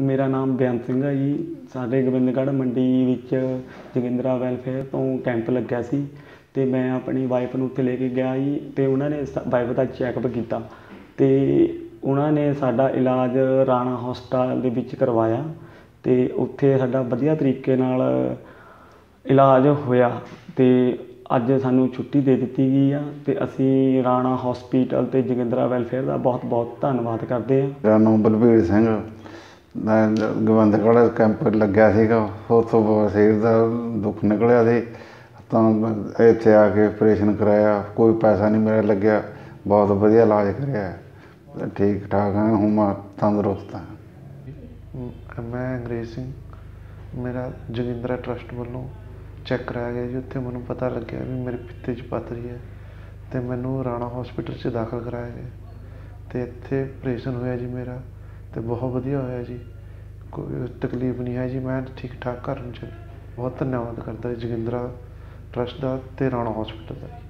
ਮੇਰਾ ਨਾਮ ਬੇਅੰਤ ਸਿੰਘ ਹੈ ਜੀ। ਸਾਡੇ ਗੋਬਿੰਦਗੜ੍ਹ ਮੰਡੀ ਵਿੱਚ ਜੋਗਿੰਦਰਾ ਵੈਲਫੇਅਰ ਤੋਂ ਕੈਂਪ ਲੱਗਿਆ ਸੀ ਅਤੇ ਮੈਂ ਆਪਣੀ ਵਾਈਫ ਨੂੰ ਉੱਥੇ ਲੈ ਕੇ ਗਿਆ ਜੀ ਅਤੇ ਉਹਨਾਂ ਨੇ ਵਾਈਫ ਦਾ ਚੈੱਕਅਪ ਕੀਤਾ ਅਤੇ ਉਹਨਾਂ ਨੇ ਸਾਡਾ ਇਲਾਜ ਰਾਣਾ ਹਸਪਤਾਲ ਦੇ ਵਿੱਚ ਕਰਵਾਇਆ ਅਤੇ ਉੱਥੇ ਸਾਡਾ ਵਧੀਆ ਤਰੀਕੇ ਨਾਲ ਇਲਾਜ ਹੋਇਆ ਅਤੇ ਅੱਜ ਸਾਨੂੰ ਛੁੱਟੀ ਦੇ ਦਿੱਤੀ ਗਈ ਆ ਅਤੇ ਅਸੀਂ ਰਾਣਾ ਹਸਪੀਟਲ ਅਤੇ ਜੋਗਿੰਦਰਾ ਵੈਲਫੇਅਰ ਦਾ ਬਹੁਤ ਬਹੁਤ ਧੰਨਵਾਦ ਕਰਦੇ ਹਾਂ ਮੇਰਾ ਨਾਮ ਬਲਬੀਰ ਸਿੰਘ ਮੈਂ ਗੋਬਿੰਦਗੜ੍ਹ ਕੈਂਪ ਲੱਗਿਆ ਸੀਗਾ ਉੱਥੋਂ ਬਹੁਤ ਸਿਰ ਦਾ ਦੁੱਖ ਨਿਕਲਿਆ ਸੀ। ਤਾਂ ਇੱਥੇ ਆ ਕੇ ਆਪਰੇਸ਼ਨ ਕਰਾਇਆ, ਕੋਈ ਪੈਸਾ ਨਹੀਂ ਮੇਰਾ ਲੱਗਿਆ, ਬਹੁਤ ਵਧੀਆ ਇਲਾਜ ਕਰਿਆ। ਠੀਕ ਠਾਕ ਹਾਂ, ਹੁਣ ਮੈਂ ਤੰਦਰੁਸਤ ਹਾਂ। ਮੈਂ ਅੰਗਰੇਜ਼ ਸਿੰਘ, ਮੇਰਾ ਜੋਗਿੰਦਰਾ ਟਰਸਟ ਵੱਲੋਂ ਚੈੱਕ ਕਰਾਇਆ ਗਿਆ ਜੀ, ਉੱਥੇ ਮੈਨੂੰ ਪਤਾ ਲੱਗਿਆ ਵੀ ਮੇਰੇ ਪਿੱਤੇ 'ਚ ਪੱਥਰੀ ਹੈ ਤੇ ਮੈਨੂੰ ਰਾਣਾ ਹਸਪੀਟਲ 'ਚ ਦਾਖਲ ਕਰਾਇਆ ਗਿਆ। ਤੇ ਇੱਥੇ ਆਪਰੇਸ਼ਨ ਹੋਇਆ ਜੀ ਮੇਰਾ। ਅਤੇ ਬਹੁਤ ਵਧੀਆ ਹੋਇਆ ਜੀ। ਕੋਈ ਤਕਲੀਫ ਨਹੀਂ ਹੈ ਜੀ, ਮੈਂ ਠੀਕ ਠਾਕ ਘਰ ਨੂੰ ਚੱਲ ਬਹੁਤ ਧੰਨਵਾਦ ਕਰਦਾ ਜੀ ਜੋਗਿੰਦਰਾ ਟਰੱਸਟ ਦਾ ਅਤੇ ਰਾਣਾ ਹੋਸਪਿਟਲ ਦਾ ਜੀ।